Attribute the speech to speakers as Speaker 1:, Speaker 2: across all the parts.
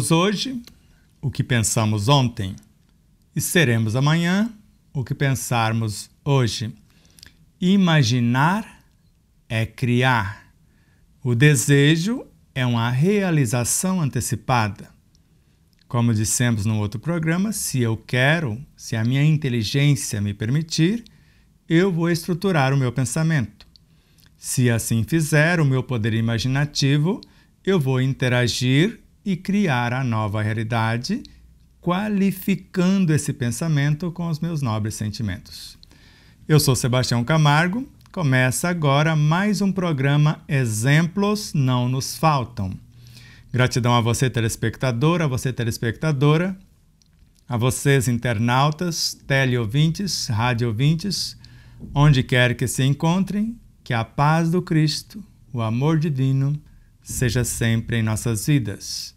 Speaker 1: Somos hoje o que pensamos ontem e seremos amanhã o que pensarmos hoje. Imaginar é criar. O desejo é uma realização antecipada. Como dissemos no outro programa, se eu quero, se a minha inteligência me permitir, eu vou estruturar o meu pensamento. Se assim fizer, o meu poder imaginativo, eu vou interagir e criar a nova realidade, qualificando esse pensamento com os meus nobres sentimentos. Eu sou Sebastião Camargo. Começa agora mais um programa Exemplos Não Nos Faltam. Gratidão a você, telespectador, a você, telespectadora, a vocês, internautas, teleouvintes, radioouvintes, onde quer que se encontrem, que a paz do Cristo, o amor divino, seja sempre em nossas vidas.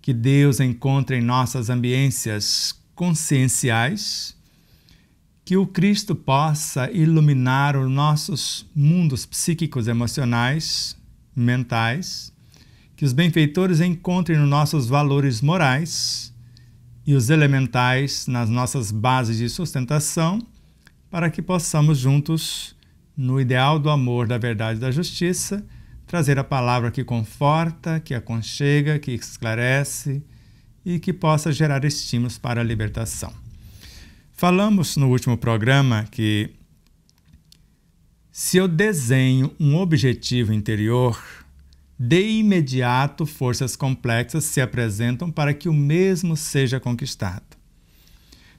Speaker 1: Que Deus encontre em nossas ambiências conscienciais, que o Cristo possa iluminar os nossos mundos psíquicos, emocionais, mentais, que os benfeitores encontrem nos nossos valores morais e os elementais nas nossas bases de sustentação, para que possamos juntos, no ideal do amor, da verdade e da justiça, trazer a palavra que conforta, que aconchega, que esclarece e que possa gerar estímulos para a libertação. Falamos no último programa que se eu desenho um objetivo interior, de imediato forças complexas se apresentam para que o mesmo seja conquistado.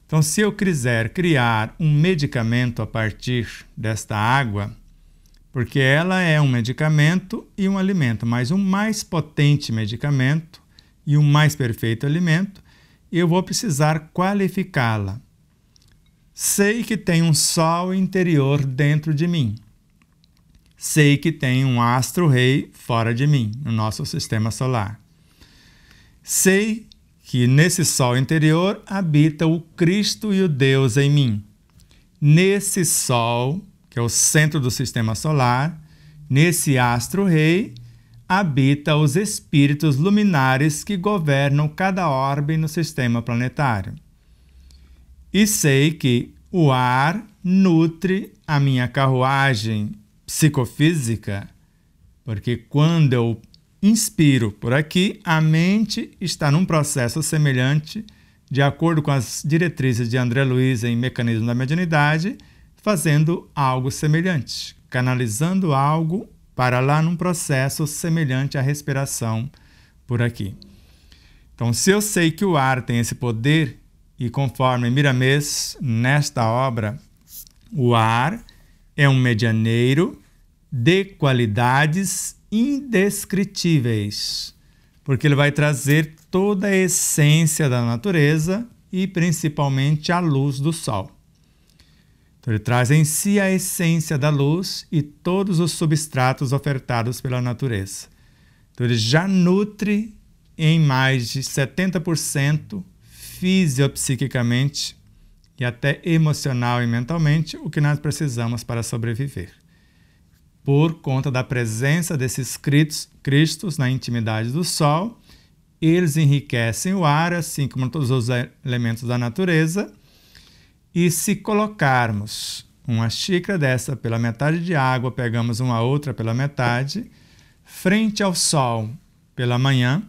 Speaker 1: Então, se eu quiser criar um medicamento a partir desta água, porque ela é um medicamento e um alimento, mas um mais potente medicamento e um mais perfeito alimento, eu vou precisar qualificá-la. Sei que tem um sol interior dentro de mim. Sei que tem um astro-rei fora de mim, no nosso sistema solar. Sei que nesse sol interior habita o Cristo e o Deus em mim. Nesse sol que é o centro do sistema solar, nesse astro-rei, habita os espíritos luminares que governam cada orbe no sistema planetário. E sei que o ar nutre a minha carruagem psicofísica, porque quando eu inspiro por aqui, a mente está num processo semelhante, de acordo com as diretrizes de André Luiz em Mecanismo da Mediunidade, fazendo algo semelhante, canalizando algo para lá num processo semelhante à respiração por aqui. Então, se eu sei que o ar tem esse poder, e conforme Miramês, nesta obra, o ar é um medianeiro de qualidades indescritíveis, porque ele vai trazer toda a essência da natureza e principalmente a luz do sol. Então, ele traz em si a essência da luz e todos os substratos ofertados pela natureza. Então, ele já nutre em mais de 70% fisiopsiquicamente e até emocional e mentalmente o que nós precisamos para sobreviver. Por conta da presença desses cristos na intimidade do Sol, eles enriquecem o ar, assim como todos os elementos da natureza, e se colocarmos uma xícara dessa pela metade de água, pegamos uma outra pela metade, frente ao sol pela manhã,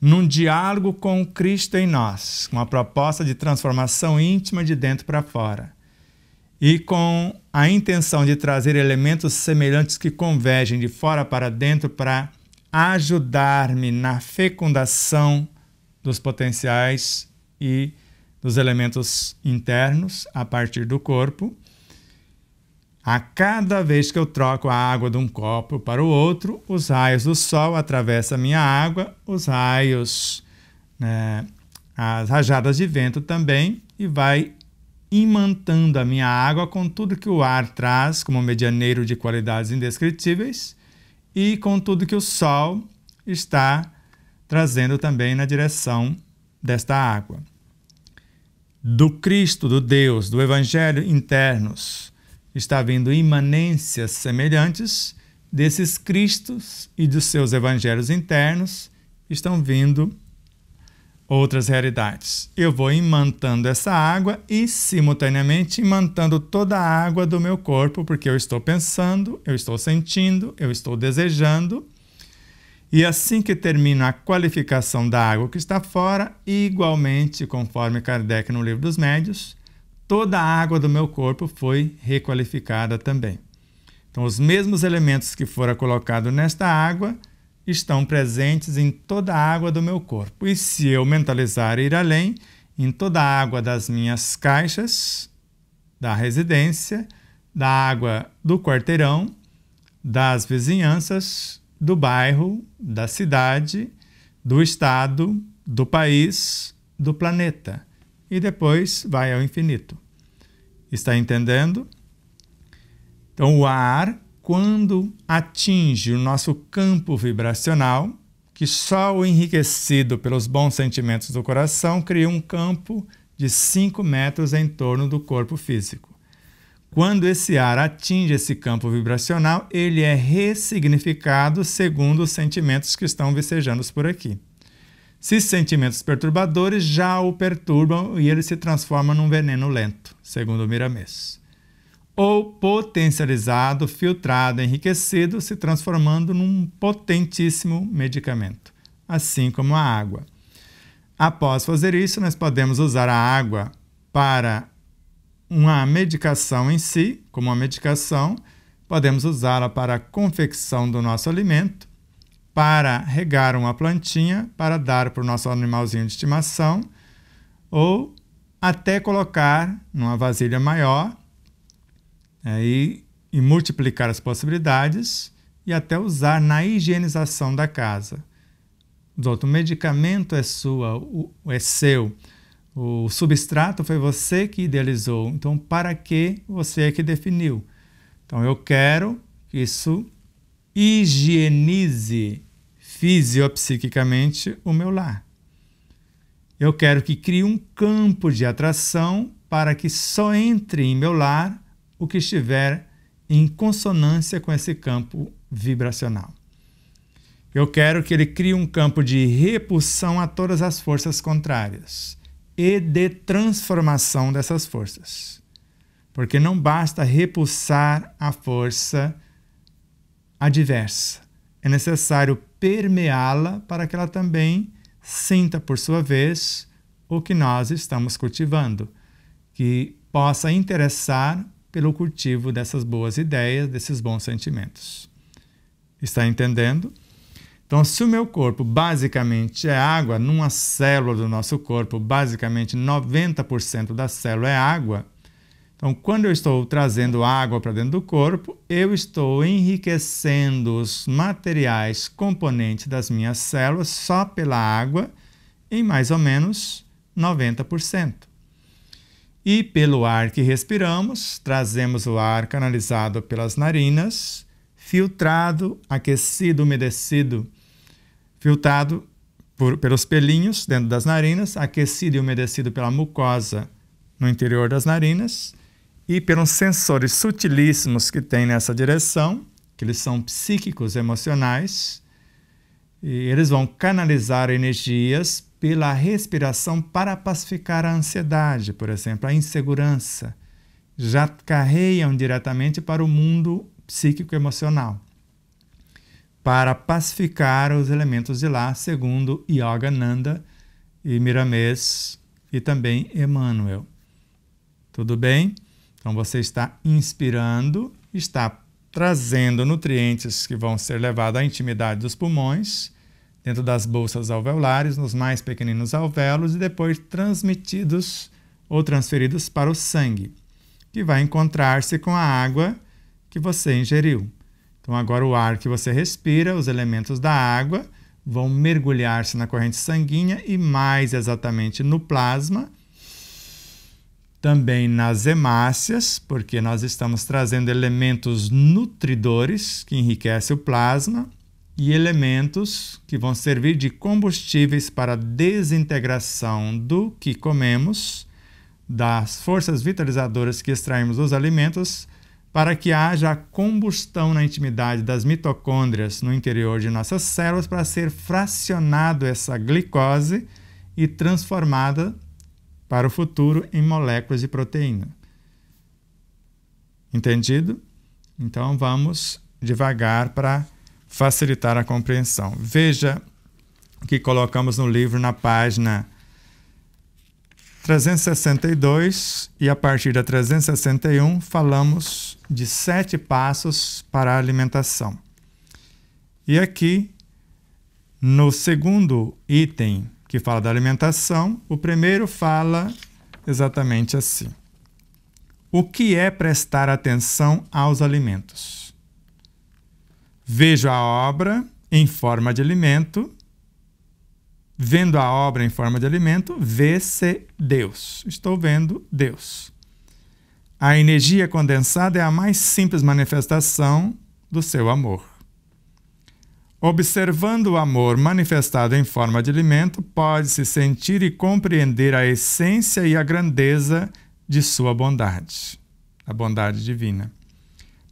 Speaker 1: num diálogo com Cristo em nós, com a proposta de transformação íntima de dentro para fora, e com a intenção de trazer elementos semelhantes que convergem de fora para dentro para ajudar-me na fecundação dos potenciais e dos elementos internos a partir do corpo. A cada vez que eu troco a água de um copo para o outro, os raios do sol atravessam a minha água, os raios, né, as rajadas de vento também, e vai imantando a minha água com tudo que o ar traz como medianeiro de qualidades indescritíveis e com tudo que o sol está trazendo também na direção desta água do Cristo, do Deus, do Evangelho internos, está vindo imanências semelhantes desses Cristos e dos seus Evangelhos internos estão vindo outras realidades. Eu vou imantando essa água e, simultaneamente, imantando toda a água do meu corpo, porque eu estou pensando, eu estou sentindo, eu estou desejando. E assim que termina a qualificação da água que está fora, igualmente, conforme Kardec no Livro dos Médios, toda a água do meu corpo foi requalificada também. Então, os mesmos elementos que foram colocados nesta água estão presentes em toda a água do meu corpo. E se eu mentalizar ir além, em toda a água das minhas caixas, da residência, da água do quarteirão, das vizinhanças, do bairro, da cidade, do estado, do país, do planeta. E depois vai ao infinito. Está entendendo? Então, o ar quando atinge o nosso campo vibracional, que só o enriquecido pelos bons sentimentos do coração cria um campo de 5 metros em torno do corpo físico. Quando esse ar atinge esse campo vibracional, ele é ressignificado segundo os sentimentos que estão vicejando por aqui. Se sentimentos perturbadores já o perturbam e ele se transforma num veneno lento, segundo Miramês ou potencializado, filtrado, enriquecido, se transformando num potentíssimo medicamento, assim como a água. Após fazer isso, nós podemos usar a água para uma medicação em si, como uma medicação, podemos usá-la para a confecção do nosso alimento, para regar uma plantinha, para dar para o nosso animalzinho de estimação, ou até colocar numa vasilha maior é, e, e multiplicar as possibilidades e até usar na higienização da casa. Doutor, o medicamento é sua, é seu. O substrato foi você que idealizou. Então, para que você é que definiu? Então, eu quero que isso higienize fisiopsiquicamente o meu lar. Eu quero que crie um campo de atração para que só entre em meu lar o que estiver em consonância com esse campo vibracional. Eu quero que ele crie um campo de repulsão a todas as forças contrárias e de transformação dessas forças. Porque não basta repulsar a força adversa, é necessário permeá-la para que ela também sinta, por sua vez, o que nós estamos cultivando, que possa interessar pelo cultivo dessas boas ideias, desses bons sentimentos. Está entendendo? Então, se o meu corpo basicamente é água, numa célula do nosso corpo, basicamente 90% da célula é água. Então, quando eu estou trazendo água para dentro do corpo, eu estou enriquecendo os materiais componentes das minhas células só pela água em mais ou menos 90% e pelo ar que respiramos, trazemos o ar canalizado pelas narinas, filtrado, aquecido, umedecido, filtrado por, pelos pelinhos dentro das narinas, aquecido e umedecido pela mucosa no interior das narinas e pelos sensores sutilíssimos que tem nessa direção, que eles são psíquicos emocionais, e eles vão canalizar energias pela respiração para pacificar a ansiedade, por exemplo, a insegurança, já carreiam diretamente para o mundo psíquico emocional, para pacificar os elementos de lá, segundo Yogananda e Miramês e também Emmanuel. Tudo bem? Então você está inspirando, está trazendo nutrientes que vão ser levados à intimidade dos pulmões dentro das bolsas alveolares, nos mais pequeninos alvéolos e depois transmitidos ou transferidos para o sangue, que vai encontrar-se com a água que você ingeriu. Então, agora o ar que você respira, os elementos da água, vão mergulhar-se na corrente sanguínea e, mais exatamente, no plasma, também nas hemácias, porque nós estamos trazendo elementos nutridores que enriquecem o plasma, e elementos que vão servir de combustíveis para a desintegração do que comemos, das forças vitalizadoras que extraímos dos alimentos, para que haja combustão na intimidade das mitocôndrias no interior de nossas células para ser fracionado essa glicose e transformada para o futuro em moléculas de proteína. Entendido? Então vamos devagar para facilitar a compreensão. Veja que colocamos no livro na página 362 e a partir da 361 falamos de sete passos para a alimentação. E aqui, no segundo item que fala da alimentação, o primeiro fala exatamente assim: O que é prestar atenção aos alimentos? Vejo a obra em forma de alimento Vendo a obra em forma de alimento, vê-se Deus. Estou vendo Deus. A energia condensada é a mais simples manifestação do seu amor. Observando o amor manifestado em forma de alimento, pode-se sentir e compreender a essência e a grandeza de sua bondade, a bondade divina.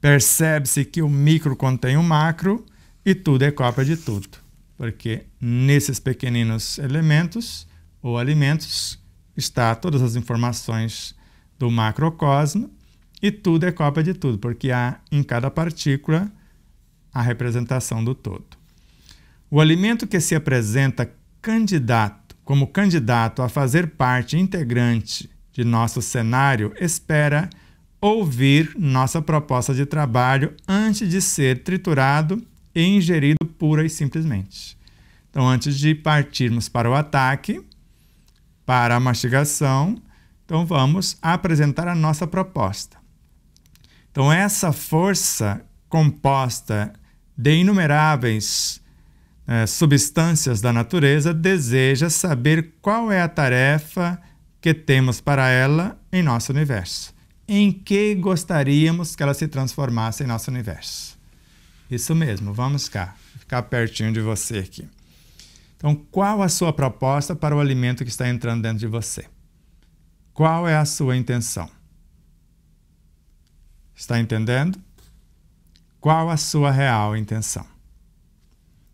Speaker 1: Percebe-se que o micro contém o macro e tudo é cópia de tudo porque nesses pequeninos elementos ou alimentos está todas as informações do macrocosmo e tudo é cópia de tudo, porque há em cada partícula a representação do todo. O alimento que se apresenta candidato, como candidato a fazer parte integrante de nosso cenário, espera ouvir nossa proposta de trabalho antes de ser triturado e ingerido pura e simplesmente. Então, antes de partirmos para o ataque, para a mastigação, então vamos apresentar a nossa proposta. Então, essa força composta de inumeráveis é, substâncias da natureza deseja saber qual é a tarefa que temos para ela em nosso universo. Em que gostaríamos que ela se transformasse em nosso universo? Isso mesmo, vamos cá, ficar pertinho de você aqui. Então, qual a sua proposta para o alimento que está entrando dentro de você? Qual é a sua intenção? Está entendendo? Qual a sua real intenção?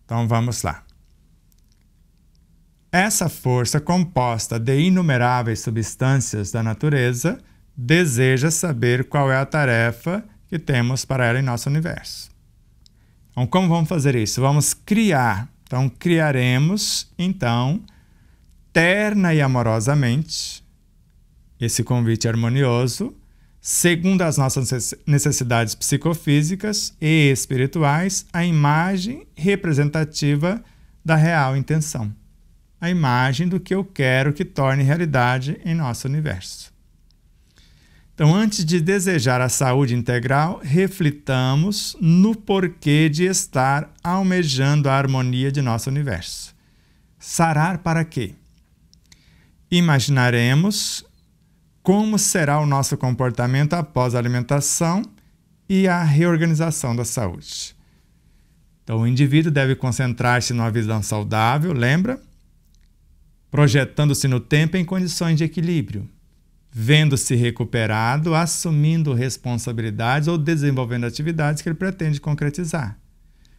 Speaker 1: Então vamos lá. Essa força composta de inumeráveis substâncias da natureza deseja saber qual é a tarefa que temos para ela em nosso universo. Então, como vamos fazer isso? Vamos criar. Então, criaremos, então, terna e amorosamente, esse convite harmonioso, segundo as nossas necessidades psicofísicas e espirituais, a imagem representativa da real intenção, a imagem do que eu quero que torne realidade em nosso universo. Então, antes de desejar a saúde integral, reflitamos no porquê de estar almejando a harmonia de nosso universo. Sarar para quê? Imaginaremos como será o nosso comportamento após a alimentação e a reorganização da saúde. Então, o indivíduo deve concentrar-se numa visão saudável, lembra? Projetando-se no tempo em condições de equilíbrio vendo-se recuperado, assumindo responsabilidades ou desenvolvendo atividades que ele pretende concretizar.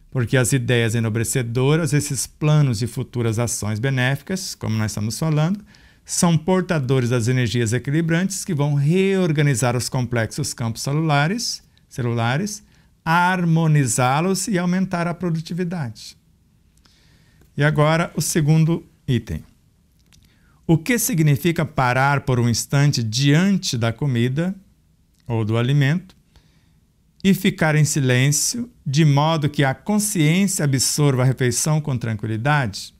Speaker 1: Porque as ideias enobrecedoras, esses planos de futuras ações benéficas, como nós estamos falando, são portadores das energias equilibrantes que vão reorganizar os complexos campos celulares, celulares harmonizá-los e aumentar a produtividade. E agora o segundo item. O que significa parar por um instante diante da comida ou do alimento e ficar em silêncio, de modo que a consciência absorva a refeição com tranquilidade?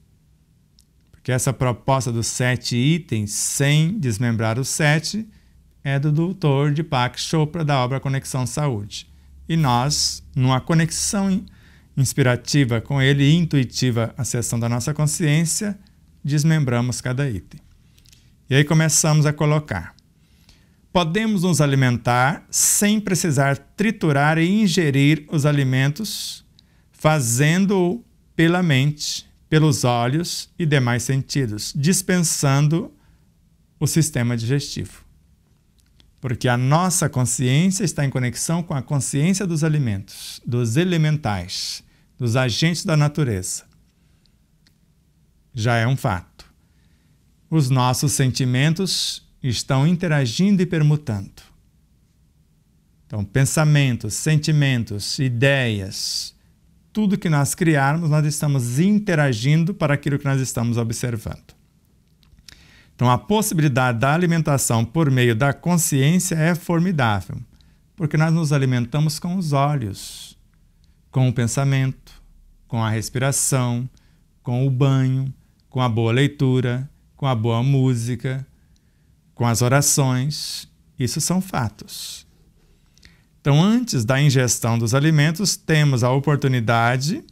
Speaker 1: Porque essa proposta dos sete itens, sem desmembrar os sete, é do doutor Deepak Chopra da obra Conexão Saúde. E nós, numa conexão inspirativa com ele intuitiva acessão da nossa consciência, desmembramos cada item. E aí começamos a colocar. Podemos nos alimentar sem precisar triturar e ingerir os alimentos, fazendo-o pela mente, pelos olhos e demais sentidos, dispensando o sistema digestivo. Porque a nossa consciência está em conexão com a consciência dos alimentos, dos elementais, dos agentes da natureza. Já é um fato. Os nossos sentimentos estão interagindo e permutando. Então, pensamentos, sentimentos, ideias, tudo que nós criarmos, nós estamos interagindo para aquilo que nós estamos observando. Então, a possibilidade da alimentação por meio da consciência é formidável, porque nós nos alimentamos com os olhos, com o pensamento, com a respiração, com o banho, com a boa leitura, com a boa música, com as orações. Isso são fatos. Então, antes da ingestão dos alimentos, temos a oportunidade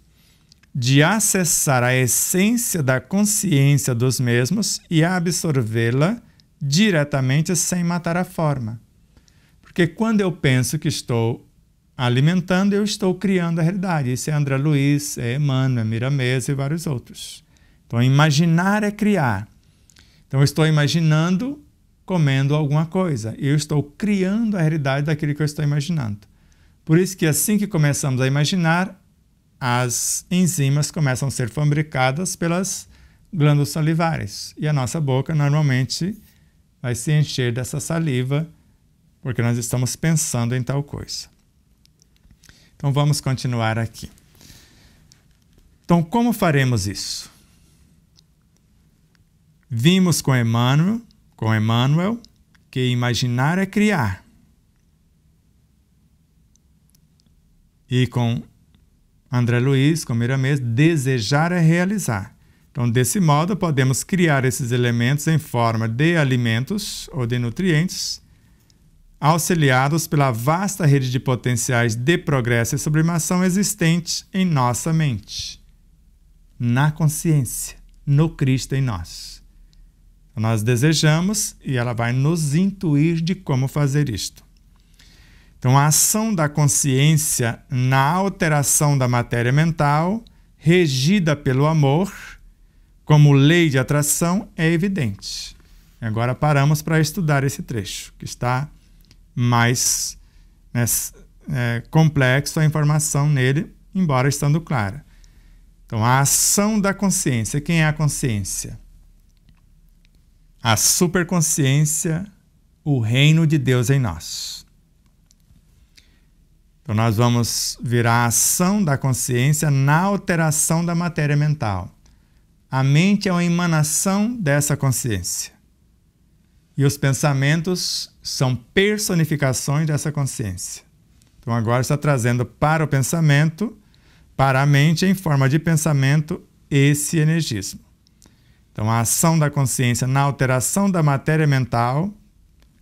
Speaker 1: de acessar a essência da consciência dos mesmos e absorvê-la diretamente sem matar a forma. Porque quando eu penso que estou alimentando, eu estou criando a realidade. Isso é André Luiz, é Emmanuel, é Miramês e vários outros. Então, imaginar é criar. Então, eu estou imaginando comendo alguma coisa. Eu estou criando a realidade daquilo que eu estou imaginando. Por isso que assim que começamos a imaginar, as enzimas começam a ser fabricadas pelas glândulas salivares. E a nossa boca normalmente vai se encher dessa saliva porque nós estamos pensando em tal coisa. Então vamos continuar aqui. Então, como faremos isso? Vimos com Emmanuel, com Emmanuel que imaginar é criar. E com André Luiz, com Miramês, desejar é realizar. Então, desse modo, podemos criar esses elementos em forma de alimentos ou de nutrientes, auxiliados pela vasta rede de potenciais de progresso e sublimação existente em nossa mente, na consciência, no Cristo em nós. Nós desejamos e ela vai nos intuir de como fazer isto. Então, a ação da consciência na alteração da matéria mental, regida pelo amor, como lei de atração, é evidente. Agora paramos para estudar esse trecho, que está mais né, é, complexo a informação nele, embora estando clara. Então, a ação da consciência. Quem é a consciência? A superconsciência, o reino de Deus em nós. Então, nós vamos ver a ação da consciência na alteração da matéria mental. A mente é uma emanação dessa consciência. E os pensamentos são personificações dessa consciência. Então, agora está trazendo para o pensamento, para a mente, em forma de pensamento, esse energismo. Então, a ação da consciência na alteração da matéria mental,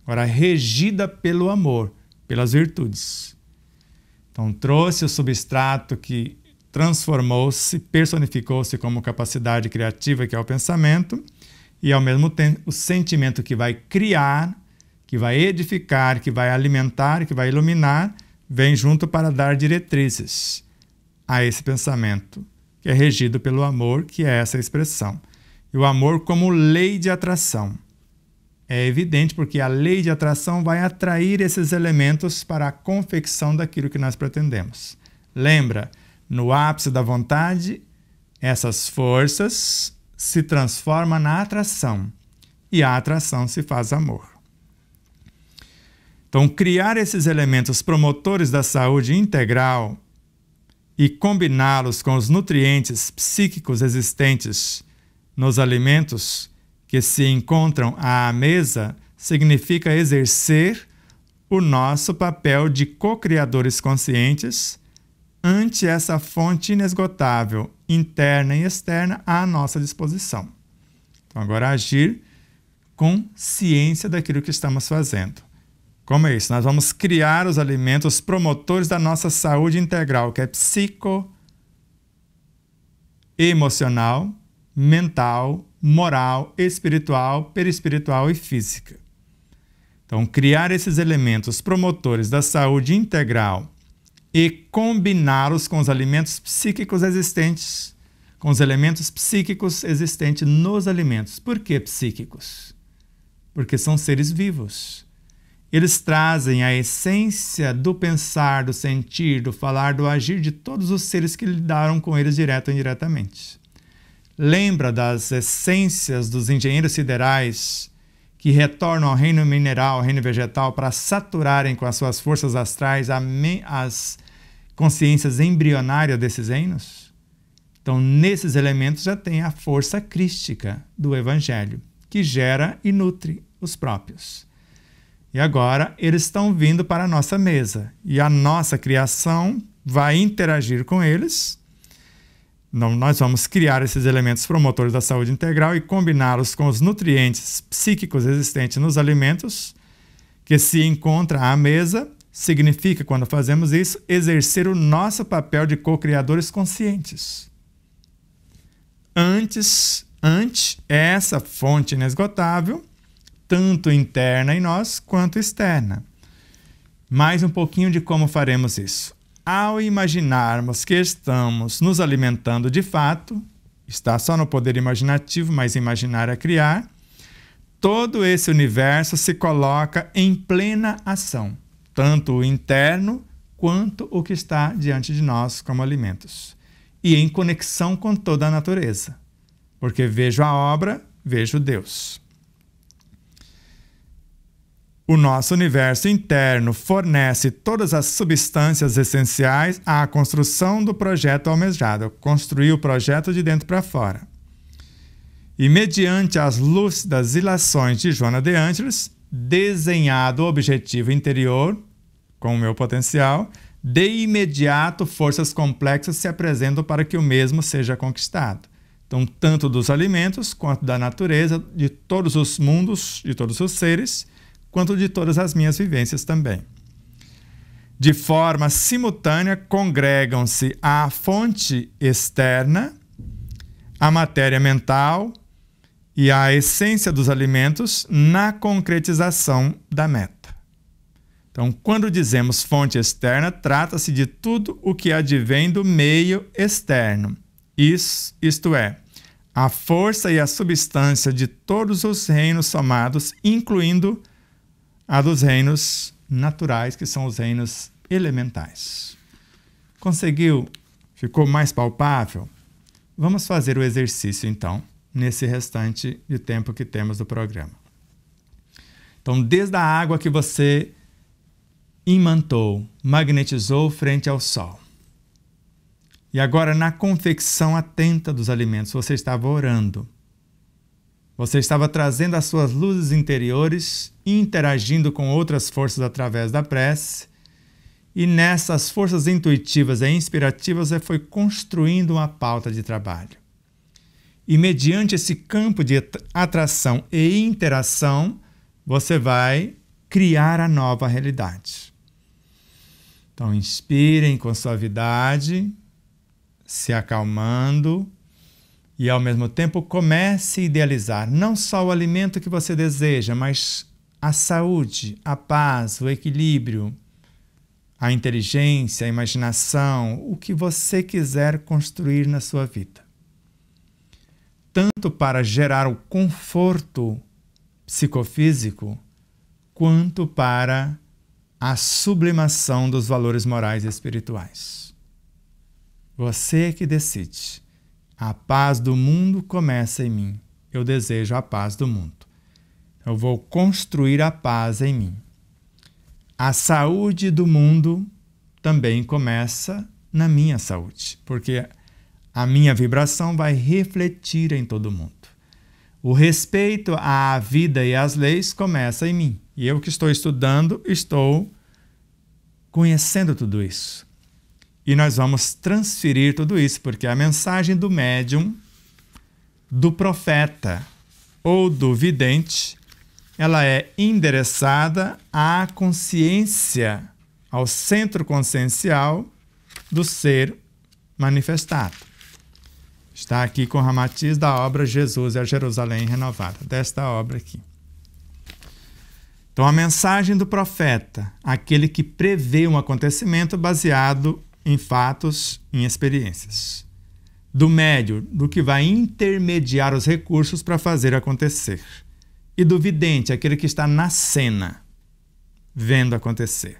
Speaker 1: agora regida pelo amor, pelas virtudes. Então, trouxe o substrato que transformou-se, personificou-se como capacidade criativa, que é o pensamento, e ao mesmo tempo o sentimento que vai criar, que vai edificar, que vai alimentar, que vai iluminar, vem junto para dar diretrizes a esse pensamento, que é regido pelo amor, que é essa expressão. E o amor como lei de atração é evidente porque a lei de atração vai atrair esses elementos para a confecção daquilo que nós pretendemos. Lembra, no ápice da vontade, essas forças se transformam na atração e a atração se faz amor. Então, criar esses elementos promotores da saúde integral e combiná-los com os nutrientes psíquicos existentes nos alimentos que se encontram à mesa significa exercer o nosso papel de co-criadores conscientes ante essa fonte inesgotável, interna e externa, à nossa disposição. Então, agora agir com ciência daquilo que estamos fazendo. Como é isso? Nós vamos criar os alimentos promotores da nossa saúde integral, que é psico, emocional, mental, moral, espiritual, perispiritual e física. Então, criar esses elementos promotores da saúde integral e combiná-los com os alimentos psíquicos existentes, com os elementos psíquicos existentes nos alimentos. Por que psíquicos? Porque são seres vivos. eles trazem a essência do pensar, do sentir, do falar, do agir de todos os seres que lidaram com eles direto ou indiretamente. Lembra das essências dos engenheiros siderais que retornam ao reino mineral, ao reino vegetal, para saturarem com as suas forças astrais as consciências embrionárias desses reinos? Então, nesses elementos já tem a força crística do Evangelho, que gera e nutre os próprios. E agora eles estão vindo para a nossa mesa. E a nossa criação vai interagir com eles. Nós vamos criar esses elementos promotores da saúde integral e combiná-los com os nutrientes psíquicos existentes nos alimentos que se encontra à mesa. Significa, quando fazemos isso, exercer o nosso papel de co-criadores conscientes antes, ante essa fonte inesgotável, tanto interna em nós quanto externa. Mais um pouquinho de como faremos isso. Ao imaginarmos que estamos nos alimentando de fato, está só no poder imaginativo, mas imaginar é criar, todo esse universo se coloca em plena ação, tanto o interno quanto o que está diante de nós como alimentos e em conexão com toda a natureza. Porque vejo a obra, vejo Deus. O nosso universo interno fornece todas as substâncias essenciais à construção do projeto almejado, construir o projeto de dentro para fora. E mediante as lúcidas ilações de Joana de Ângeles, desenhado o objetivo interior com o meu potencial, de imediato forças complexas se apresentam para que o mesmo seja conquistado. Então, tanto dos alimentos quanto da natureza, de todos os mundos, de todos os seres, quanto de todas as minhas vivências também. De forma simultânea, congregam-se a fonte externa, a matéria mental e a essência dos alimentos na concretização da meta. Então, quando dizemos fonte externa, trata-se de tudo o que advém do meio externo. Isso, isto é, a força e a substância de todos os reinos somados, incluindo dos reinos naturais, que são os reinos elementais. Conseguiu? Ficou mais palpável? Vamos fazer o exercício então, nesse restante de tempo que temos do programa. Então, desde a água que você imantou, magnetizou frente ao sol. E agora, na confecção atenta dos alimentos, você estava orando. Você estava trazendo as suas luzes interiores, interagindo com outras forças através da prece. E nessas forças intuitivas e inspirativas, você foi construindo uma pauta de trabalho. E mediante esse campo de atração e interação, você vai criar a nova realidade. Então, inspirem com suavidade, se acalmando e, ao mesmo tempo, comece a idealizar não só o alimento que você deseja, mas a saúde, a paz, o equilíbrio, a inteligência, a imaginação, o que você quiser construir na sua vida. Tanto para gerar o conforto psicofísico, quanto para a sublimação dos valores morais e espirituais. Você é que decide. A paz do mundo começa em mim. Eu desejo a paz do mundo. Eu vou construir a paz em mim. A saúde do mundo também começa na minha saúde, porque a minha vibração vai refletir em todo mundo. O respeito à vida e às leis começa em mim. E eu que estou estudando, estou conhecendo tudo isso. E nós vamos transferir tudo isso, porque a mensagem do médium, do profeta ou do vidente, ela é endereçada à consciência, ao centro consciencial do ser manifestado. Está aqui com Ramatiz da obra Jesus é a Jerusalém Renovada, desta obra aqui. Então, a mensagem do profeta, aquele que prevê um acontecimento baseado em fatos, em experiências. Do médio, do que vai intermediar os recursos para fazer acontecer. E do vidente, aquele que está na cena, vendo acontecer.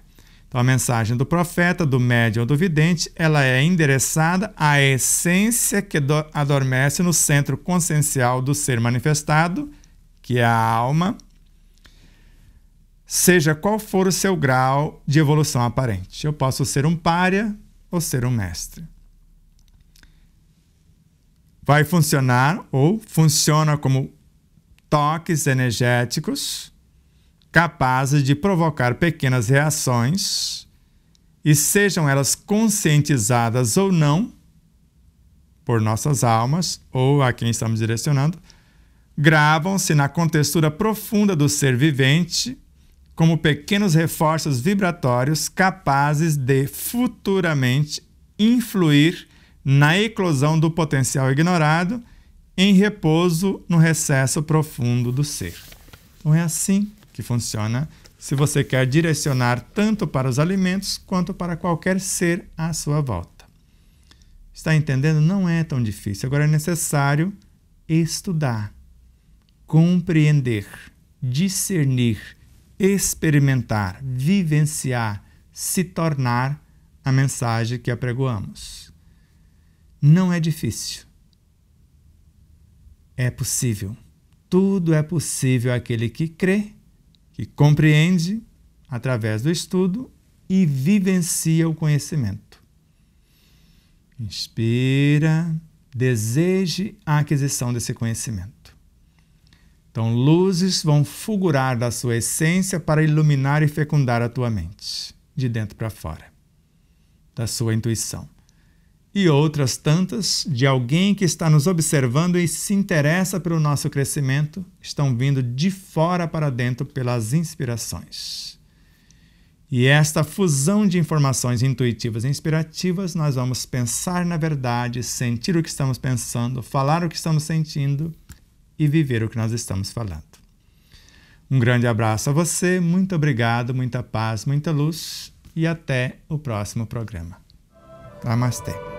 Speaker 1: Então, a mensagem do profeta, do médium ou do vidente, ela é endereçada à essência que adormece no centro consciencial do ser manifestado, que é a alma, seja qual for o seu grau de evolução aparente. Eu posso ser um pária ou ser um mestre. Vai funcionar ou funciona como toques energéticos capazes de provocar pequenas reações e sejam elas conscientizadas ou não por nossas almas ou a quem estamos direcionando, gravam-se na contextura profunda do ser vivente como pequenos reforços vibratórios capazes de futuramente influir na eclosão do potencial ignorado em repouso no recesso profundo do ser. Então é assim que funciona se você quer direcionar tanto para os alimentos quanto para qualquer ser à sua volta. Está entendendo? Não é tão difícil. Agora é necessário estudar, compreender, discernir, experimentar, vivenciar, se tornar a mensagem que apregoamos. Não é difícil. É possível. Tudo é possível àquele que crê que compreende através do estudo e vivencia o conhecimento. Inspira, deseje a aquisição desse conhecimento. Então, luzes vão fulgurar da sua essência para iluminar e fecundar a tua mente, de dentro para fora, da sua intuição e outras tantas de alguém que está nos observando e se interessa pelo nosso crescimento, estão vindo de fora para dentro pelas inspirações. E esta fusão de informações intuitivas e inspirativas, nós vamos pensar na verdade, sentir o que estamos pensando, falar o que estamos sentindo e viver o que nós estamos falando. Um grande abraço a você, muito obrigado, muita paz, muita luz e até o próximo programa. Namastê.